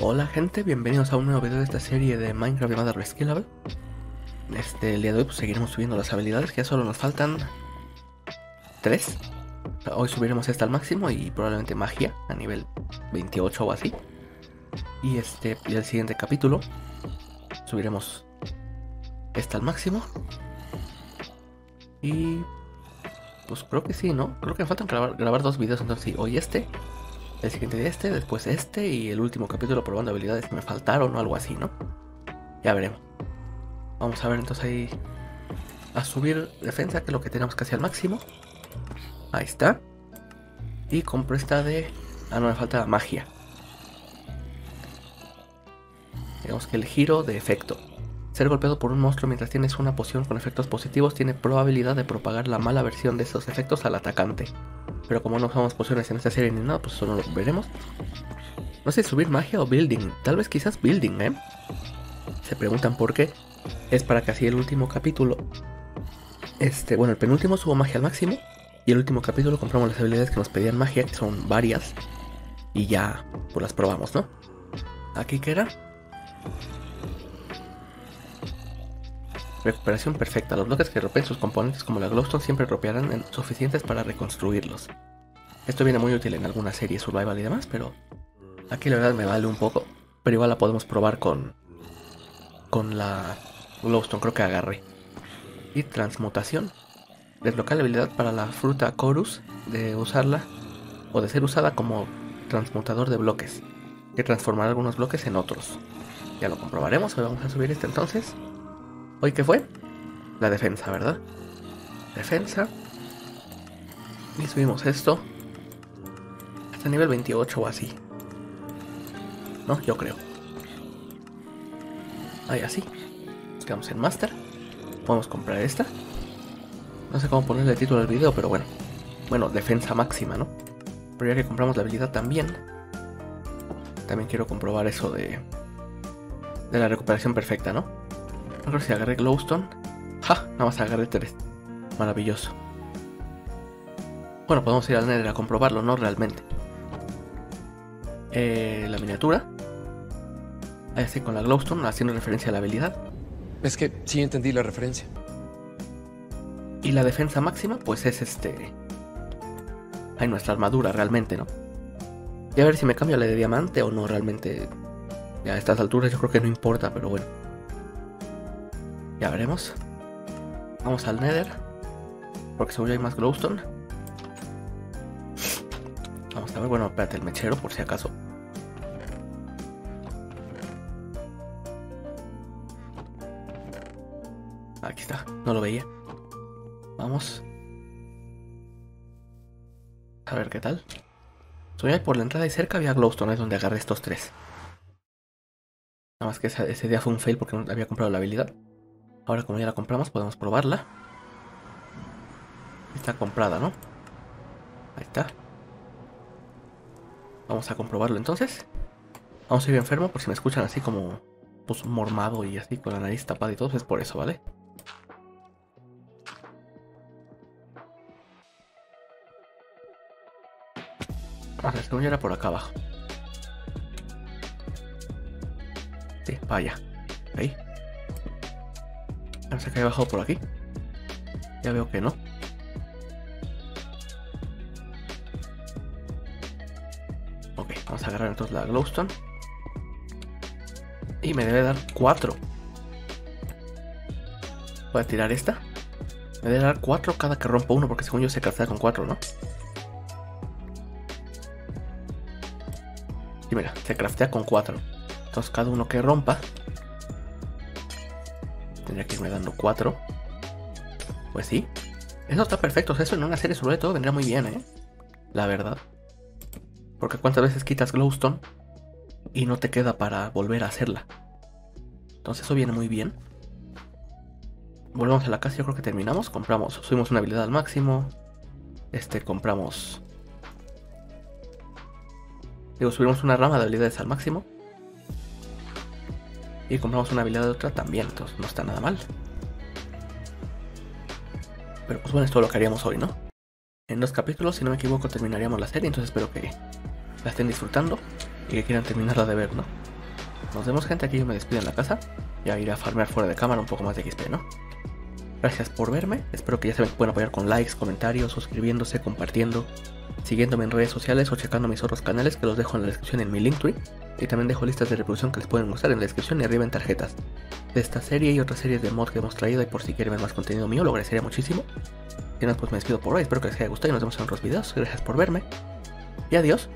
Hola gente, bienvenidos a un nuevo video de esta serie de Minecraft llamada Rescalable. Este, el día de hoy pues, seguiremos subiendo las habilidades, que ya solo nos faltan 3. Hoy subiremos esta al máximo y probablemente magia a nivel 28 o así. Y este, y el siguiente capítulo subiremos esta al máximo. Y pues creo que sí, ¿no? Creo que me faltan grabar, grabar dos videos, entonces sí, hoy este el siguiente de este, después este y el último capítulo probando habilidades que me faltaron o algo así, ¿no? Ya veremos. Vamos a ver entonces ahí a subir defensa, que es lo que tenemos casi al máximo. Ahí está. Y compro esta de... Ah, no, me falta magia. Digamos que el giro de efecto. Ser golpeado por un monstruo mientras tienes una poción con efectos positivos tiene probabilidad de propagar la mala versión de esos efectos al atacante. Pero como no usamos pociones en esta serie ni nada, pues solo lo veremos. No sé, subir magia o building. Tal vez quizás building, ¿eh? Se preguntan por qué. Es para que así el último capítulo... Este, bueno, el penúltimo subo magia al máximo. Y el último capítulo compramos las habilidades que nos pedían magia, que son varias. Y ya, pues las probamos, ¿no? Aquí que era. Recuperación perfecta. Los bloques que rompen sus componentes como la glowstone siempre ropearán suficientes para reconstruirlos. Esto viene muy útil en alguna serie survival y demás, pero aquí la verdad me vale un poco. Pero igual la podemos probar con con la glowstone, creo que agarré. Y transmutación. Desbloquear la habilidad para la fruta Chorus de usarla o de ser usada como transmutador de bloques, que transformará algunos bloques en otros. Ya lo comprobaremos, hoy vamos a subir este entonces. ¿Hoy qué fue? La defensa, ¿verdad? Defensa. Y subimos esto. Hasta nivel 28 o así. ¿No? Yo creo. Ahí así. Quedamos en Master. Podemos comprar esta. No sé cómo ponerle título al video, pero bueno. Bueno, defensa máxima, ¿no? Pero ya que compramos la habilidad también. También quiero comprobar eso de... De la recuperación perfecta, ¿no? A ver si agarré glowstone. ¡Ja! Nada más agarré tres. Maravilloso. Bueno, podemos ir al Nether a comprobarlo, ¿no? Realmente. Eh, la miniatura. Ahí estoy con la glowstone, haciendo referencia a la habilidad. Es que sí entendí la referencia. Y la defensa máxima, pues es este... Hay nuestra armadura realmente, ¿no? Y a ver si me cambio la de diamante o no realmente. Ya a estas alturas yo creo que no importa, pero bueno. Ya veremos. Vamos al Nether. Porque seguro hay más glowstone. Vamos a bueno, espérate el mechero por si acaso. Aquí está, no lo veía. Vamos. A ver qué tal. Soy por la entrada y cerca había glowstone, es donde agarré estos tres. Nada más que ese día fue un fail porque no había comprado la habilidad. Ahora como ya la compramos podemos probarla. Está comprada, ¿no? Ahí está. Vamos a comprobarlo entonces. Vamos a ir enfermo por si me escuchan así como pues mormado y así con la nariz tapada y todo, es por eso, ¿vale? Ah, según ya era por acá abajo. Sí, vaya. Ahí. Pensé que había bajado por aquí. Ya veo que no. Vamos a agarrar entonces la glowstone. Y me debe dar 4. Voy a tirar esta. Me debe dar 4 cada que rompo uno, porque según yo se craftea con 4, ¿no? Y mira, se craftea con 4. Entonces cada uno que rompa Tendría que irme dando 4. Pues sí. Eso está perfecto. eso en una serie sobre todo vendría muy bien, ¿eh? La verdad. Porque cuántas veces quitas glowstone y no te queda para volver a hacerla. Entonces eso viene muy bien. Volvemos a la casa, yo creo que terminamos. Compramos, subimos una habilidad al máximo. Este, compramos... Digo, subimos una rama de habilidades al máximo. Y compramos una habilidad de otra también, entonces no está nada mal. Pero pues bueno, esto es lo que haríamos hoy, ¿no? En dos capítulos, si no me equivoco, terminaríamos la serie, entonces espero que la estén disfrutando y que quieran terminarla de ver, ¿no? Nos vemos gente, aquí yo me despido en la casa. Ya iré a farmear fuera de cámara un poco más de XP, ¿no? Gracias por verme, espero que ya se me pueden apoyar con likes, comentarios, suscribiéndose, compartiendo, siguiéndome en redes sociales o checando mis otros canales que los dejo en la descripción en mi Linktree. Y también dejo listas de reproducción que les pueden gustar en la descripción y arriba en tarjetas. De esta serie y otras series de mod que hemos traído y por si quieren ver más contenido mío, lo agradecería muchísimo. Y nada, pues me despido por hoy, espero que les haya gustado y nos vemos en otros videos. Gracias por verme. Y adiós.